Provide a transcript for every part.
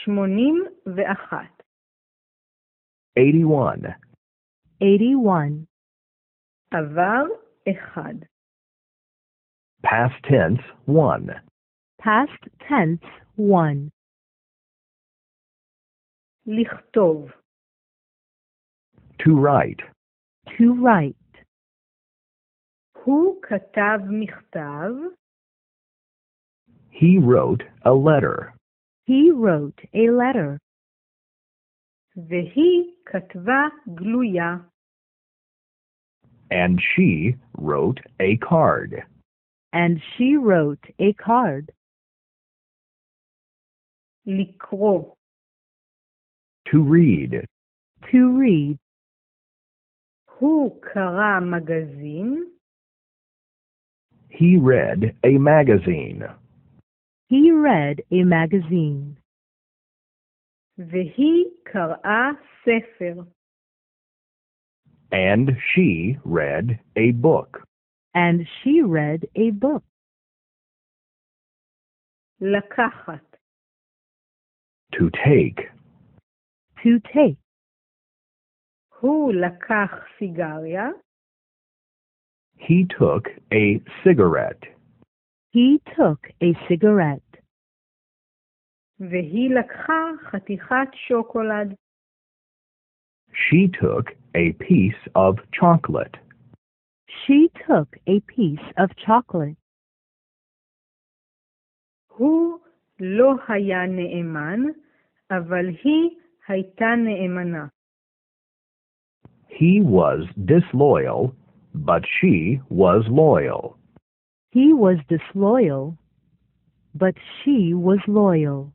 שמונים ואחת. 81. 81. עבר אחד. Past tense 1. Past tense 1. לכתוב. To write. To write. הוא כתב מכתב. He wrote a letter. He wrote a letter. והיא כתבה גלויה. And she wrote a card. And she wrote a card. לקרוא. To read. To read. הוא קרא מגזין. He read a magazine. He read a magazine. והיא קראה ספר. And she read a book. And she read a book. לקחת. To take. To take. הוא לקח סיגריה. He took a cigarette. He took a cigarette. והיא לקחה חתיכת שוקולד. She took a piece of chocolate. She took a piece of chocolate. הוא לא היה נאמן, אבל היא הייתה נאמנה. He was disloyal, but she was loyal. He was disloyal, but she was loyal.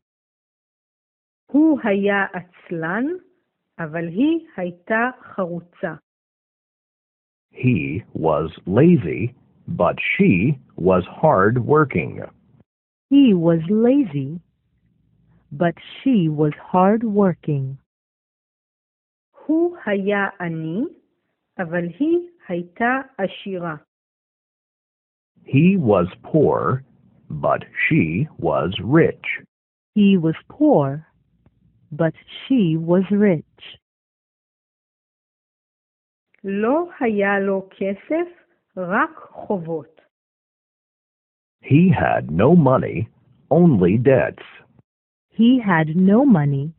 הוא היה עצלן, אבל היא הייתה חרוצה. He was lazy, but she was hard working. He was lazy, but she was hard working. הוא היה עני, אבל היא הייתה עשירה. He was poor, but she was rich. He was poor, but she was rich. לא היה לו כסף, רק חובות. He had no money, only debts. He had no money,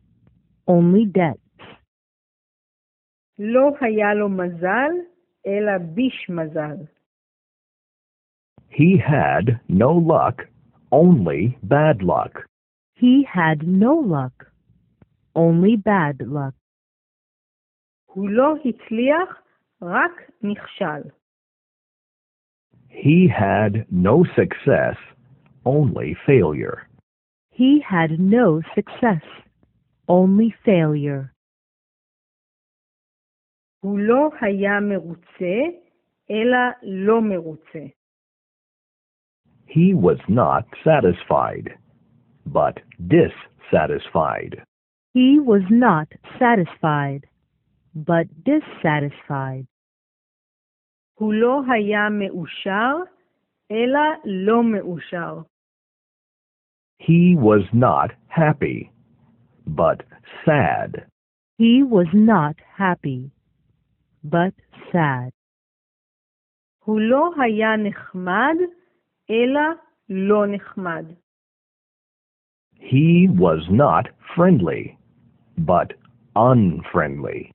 only debts. לא היה לו מזל, אלא ביש מזל. He had no luck, only bad luck. He had no luck, only bad luck. הוא לא הצליח, רק נכשל. He had no success, only failure. He had no success, only failure. הוא לא היה מרוצה, אלא לא מרוצה. He was not satisfied, but dissatisfied. He was not satisfied, but dissatisfied. הוא לא היה מאושר, אלא לא מאושר. He was not happy, but sad. He was not happy, but sad. הוא לא היה נחמד, אלא לא נחמד. He was not friendly, but unfriendly.